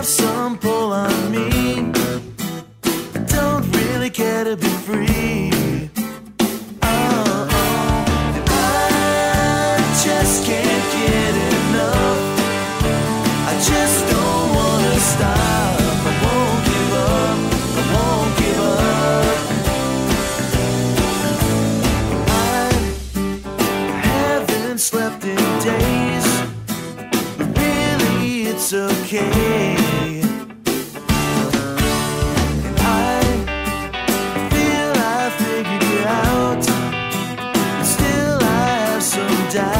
have some pull on me. I don't really care to be free. Oh, oh. I just can't get enough. I just don't wanna stop. I won't give up. I won't give up. I haven't slept in days. But really, it's okay. die.